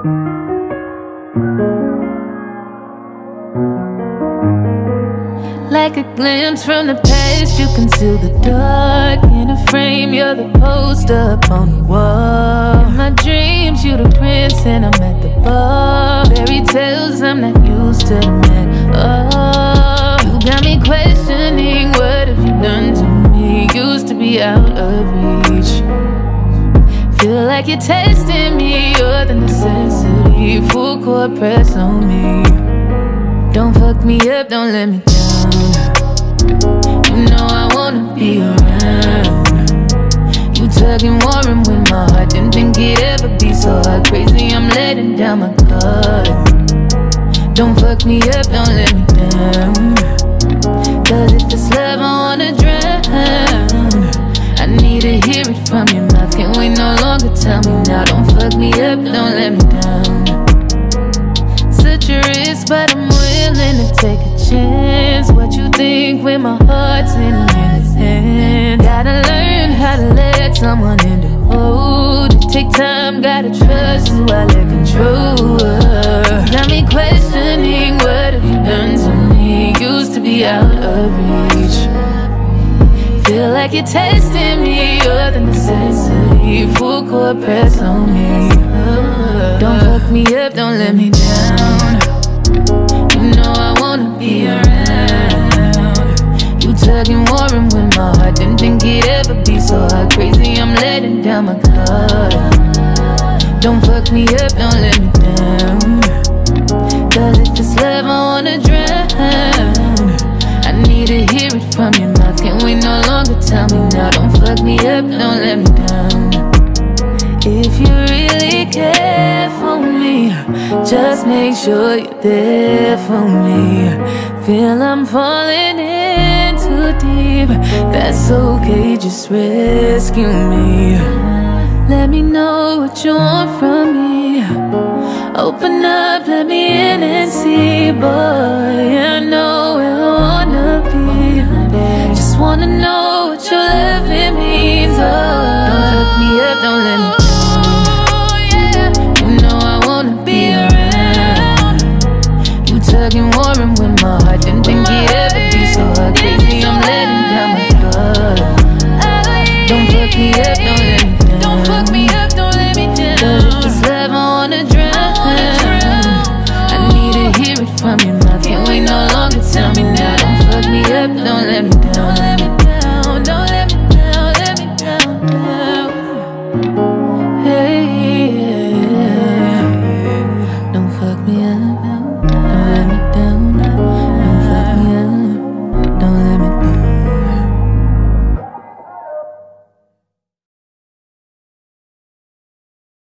Like a glimpse from the past, you conceal the dark in a frame. You're the poster up on the wall. In my dreams, you are the prince, and I'm at the bar. Fairy tales, I'm not used to them at all. You got me questioning, what have you done to me? Used to be out of reach. Feel like you're testing me, you're the necessity Full court press on me. Don't fuck me up, don't let me down. You know I wanna be around. You tugging, warring with my heart Didn't think it'd ever be so hard. Crazy, I'm letting down my guard. Don't fuck me up, don't let me down but I'm willing to take a chance. What you think when my heart's in his hand Gotta learn how to let someone in to hold it Take time, gotta trust who I let control Got me questioning what have you done to me? Used to be out of reach. Feel like you're testing me, you're the necessity. Full court press on me. Don't fuck me up, don't let me down my guard Don't fuck me up, don't let me down. Cause if it's love, I wanna drown. I need to hear it from your mouth. Can't wait no longer, tell me now. Don't fuck me up, don't let me down. If you really care for me Just make sure you're there for me. Feel I'm falling in too deep. That's okay, just rescue me Let me know what you want from me. Open up, let me in and see. Boy, I know where I wanna be. Just wanna know what your loving means. Oh, Don't me up, don't let me down. You know I wanna be around. You tugging, my heart Didn't think it'd ever be. So I'm letting down my guard Don't me up, wait no longer. Tell me now, don't fuck me up, don't let me let me down.